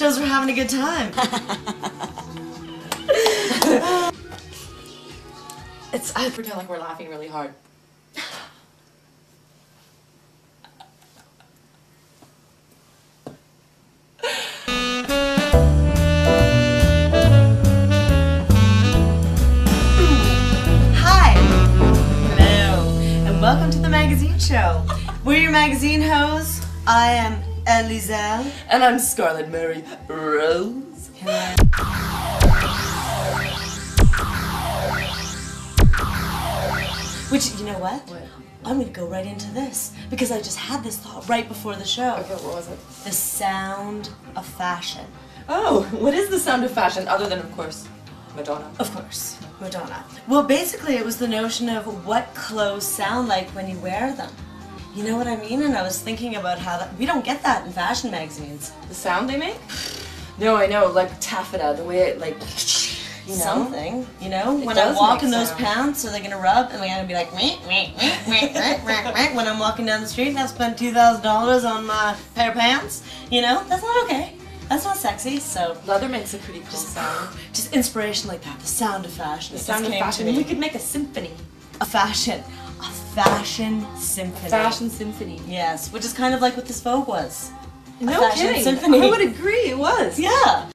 having a good time. It's I pretend like we're laughing really hard. Hi! Hello, and welcome to the magazine show. We're your magazine hosts. I am Eliselle. And I'm Scarlett Mary Rose. Which, you know what? What? I'm gonna go right into this because I just had this thought right before the show. Okay, what was it? The sound of fashion. Oh, what is the sound of fashion other than, of course, Madonna? Of course, Madonna. Well, basically, it was the notion of what clothes sound like when you wear them. You know what I mean? And I was thinking about how that we don't get that in fashion magazines. The sound they make? No, I know, like taffeta, the way it like, you know. Something, you know. when I walk in those sound. pants, are they gonna rub? And I'm gonna be like, "Meh, meh, meh, meh, meh, meh, meh," when I'm walking down the street and I spent two thousand dollars on my pair of pants. You know, that's not okay. That's not sexy. So Leather makes a pretty cool sound. just inspiration like that. The sound of fashion. The It sound of fashion. We could make a symphony. a fashion, fashion symphony. Fashion symphony. Yes, which is kind of like what this Vogue was. No fashion kidding. symphony. I would agree, it was. Yeah.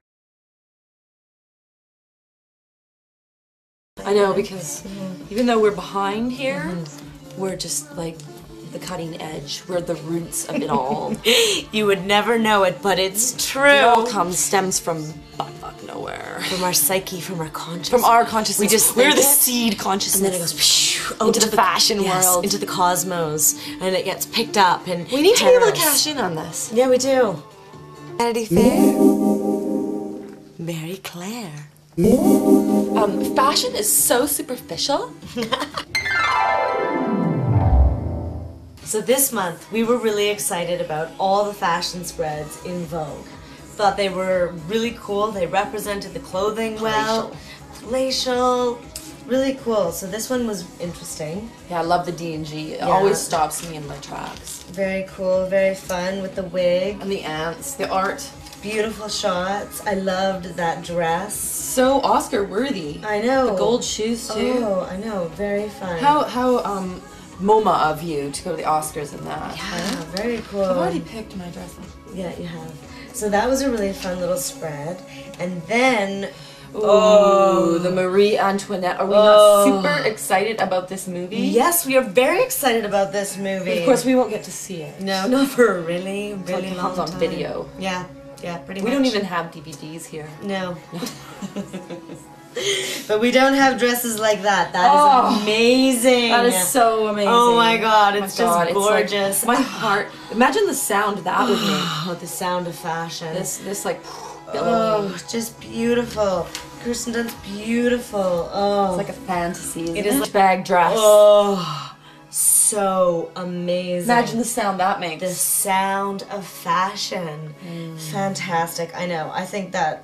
I know because even though we're behind here, we're just like the cutting edge. We're the roots of it all. You would never know it, but it's true. it all comes stems from butt fuck nowhere. from our psyche, from our consciousness. From our consciousness. We just we're the it, seed consciousness. and then it goes pshh, out Into to the fashion yes, world. into the cosmos, and it gets picked up. And we need to be able to cash in on this. Yeah, we do. Vanity Fair. Marie Claire. Um, fashion is so superficial. So this month, we were really excited about all the fashion spreads in Vogue. Thought they were really cool. They represented the clothing well. Palatial. Really cool. So this one was interesting. Yeah, I love the D and G. It Yeah. always stops me in my tracks. Very cool. Very fun with the wig. And the ants, the art, Beautiful shots. I loved that dress. so Oscar worthy. I know. The gold shoes too. Oh, I know. Very fun. How how um MoMA of you to go to the Oscars in that. Yeah, very cool. I've already picked my dresses. Yeah, you have. So that was a really fun little spread. And then, Oh, the Marie Antoinette. Are we Oh. not super excited about this movie? yes, we are very excited about this movie. Of course, we won't get to see it. No, not for a really, really it long comes on time. video. Yeah, yeah, pretty We much. We don't even have DVDs here. No. but we don't have dresses like that. That is Oh, amazing. That is so amazing. Oh my god, it's Oh my just God, it's like- gorgeous. my heart. Imagine the sound that would make. Oh, the sound of fashion. This this like billowing. Oh, just beautiful. Kirsten Dunst, beautiful. Oh, It's like a fantasy. It It is is like- bag dress. oh, so amazing. Imagine the sound that makes. the sound of fashion. Mm. Fantastic. I know. I think that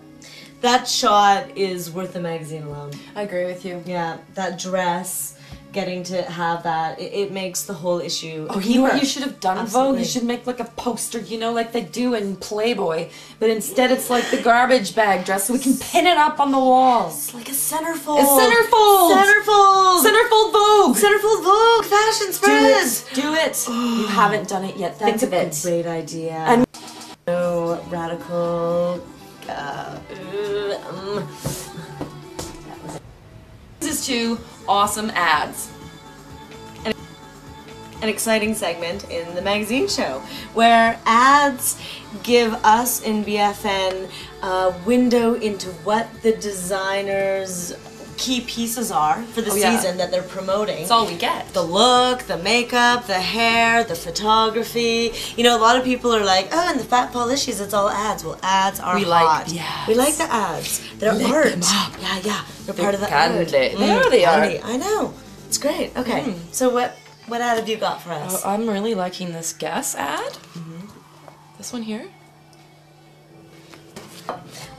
that shot is worth the magazine alone. I agree with you. Yeah, that dress, getting to have that, it, it makes the whole issue. Oh, you you should have done, Vogue? You should make like a poster, you know, like they do in Playboy. But instead, it's like the garbage bag dress, so we can pin it up on the walls. It's like a centerfold. A centerfold! Centerfold! Centerfold Vogue! centerfold Vogue fashion do it! Do it! you haven't done it yet. That's Think of a it. great idea. And- no radical. Uh, This is two awesome ads. an exciting segment in the magazine show where ads give us in BFN a window into what the designers' key pieces are for the Oh, yeah. season that they're promoting. That's all we get. the look, the makeup, the hair, the photography. You know, a lot of people are like, oh, and the fat polishes, it's all ads. Well, ads are We like hot. the ads. We like the ads. They're Lick art. them up. Yeah, yeah. They're, They're part of the candy. art. Mm. They are the art. candy. I know. It's great. Okay. Mm. So what what ad have you got for us? Oh, I'm really liking this Guess ad. Mm-hmm. This one here.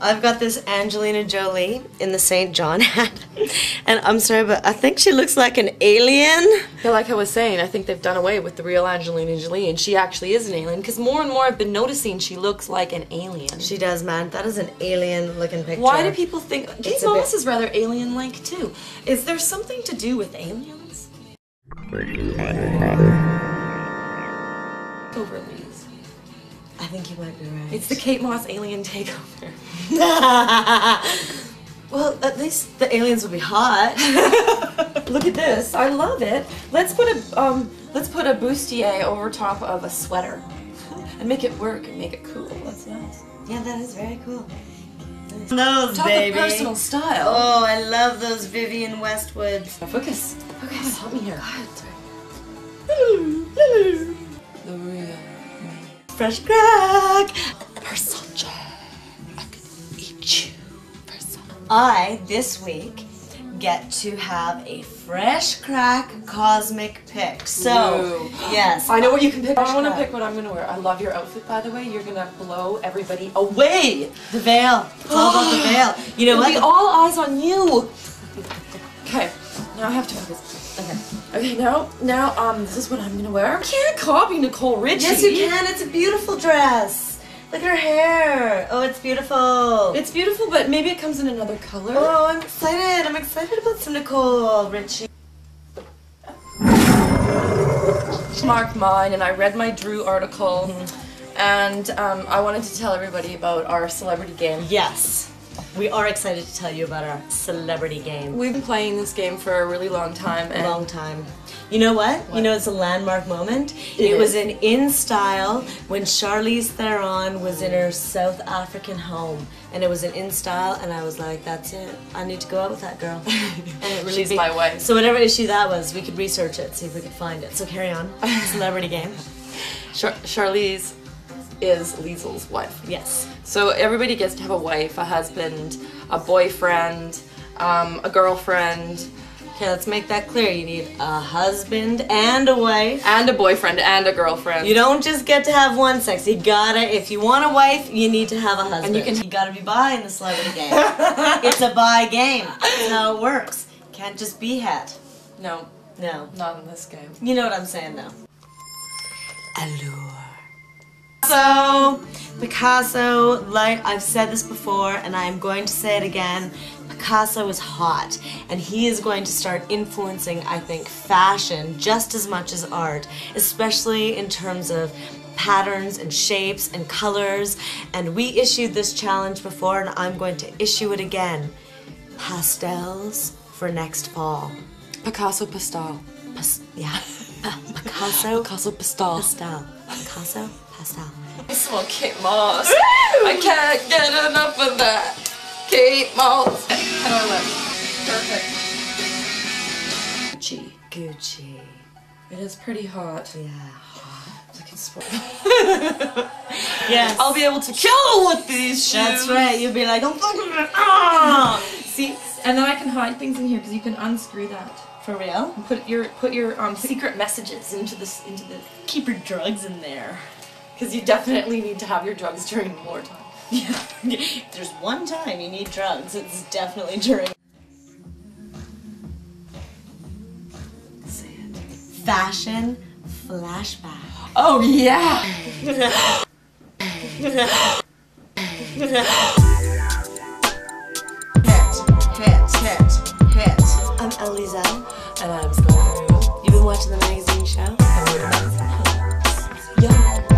I've got this Angelina Jolie in the St. John hat. And I'm sorry, but I think she looks like an alien. Yeah, like I was saying, I think they've done away with the real Angelina Jolie, and she actually is an alien. Because more and more I've been noticing she looks like an alien. She does, man. That is an alien looking picture. Why do people think Kate It's a Moss is rather alien-like too? Is there something to do with aliens? Overleas. I think you might be right. It's the Kate Moss alien takeover. well, at least the aliens will be hot. Look at this. I love it. Let's put a um let's put a bustier over top of a sweater. And make it work and make it cool. That's nice. yeah, that is very cool. Those, Talk baby. of personal style. Oh, I love those Vivienne Westwoods. Focus. Focus. Help me here. The real Fresh crack. Versace. I could eat you. Versace. I, this week, get to have a fresh crack cosmic pick. So, yes. I know what you can pick. I want to pick what I'm gonna wear. I love your outfit, by the way. You're gonna blow everybody away. The veil. It's all about the veil. You know It'll what? all eyes on you. Okay, now I have to focus. Okay. Okay, now, now, um, this is what I'm gonna wear. I can't copy Nicole Richie. Yes, you can. It's a beautiful dress. Look at her hair. Oh, it's beautiful. It's beautiful, but maybe it comes in another color. oh, I'm excited. I'm excited about some Nicole Richie. Mark mine, and I read my Drew article, and um, I wanted to tell everybody about our celebrity game. Yes. We are excited to tell you about our celebrity game. We've been playing this game for a really long time, and long time. You know what? You know it's a landmark moment. It It, was is. in In Style when Charlize Theron was in her South African home, and it was an In Style, and I was like, "That's it. I need to go out with that girl." And it really She's my wife. So whatever issue that was, we could research it, see if we could find it. So carry on. Celebrity game. Char- Charlize is Liesel's wife. Yes. So everybody gets to have a wife, a husband, a boyfriend, um, a girlfriend, Okay, let's make that clear. You need a husband and a wife. and a boyfriend and a girlfriend. You don't just get to have one sex. You gotta, if you want a wife, you need to have a husband. And you can- you gotta be bi in the celebrity game. it's a bi game. That's how it works. Can't just be het. no, No. not in this game. You know what I'm saying though. Allure. So, Picasso, like I've said this before and I'm going to say it again, Picasso is hot and he is going to start influencing, I think, fashion just as much as art, especially in terms of patterns and shapes and colors. And we issued this challenge before and I'm going to issue it again. Pastels for next fall. Picasso Pastel. Pas- yeah. Picasso. Picasso Pastel. Pastel. Picasso. Pastel. I smell Kate Moss. I can't get enough of that. Kate Moss. How do I look? Perfect. Gucci. Gucci. It is pretty hot. Yeah. hot. Look at sport. Yes. I'll be able to kill with these shoes. That's right. You'll be like, don't fuck with it. Ah! See, and then I can hide things in here because you can unscrew that. For real? And put your put your um, secret messages into this into the Keep your drugs in there. Because you definitely need to have your drugs during wartime. Yeah. There's one time you need drugs. It's definitely during. Say it. Fashion flashback. Oh yeah. Hit, hit, hit, hit. I'm Elizelle. And I'm Scarlett. You've been watching the magazine show? Yo,